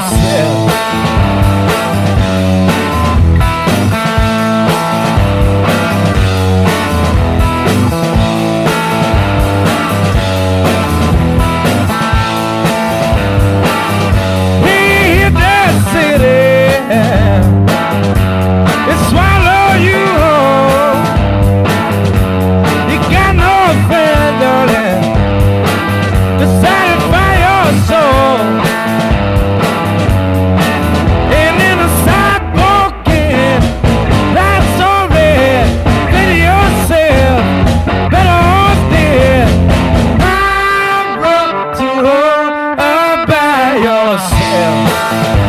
céu céu.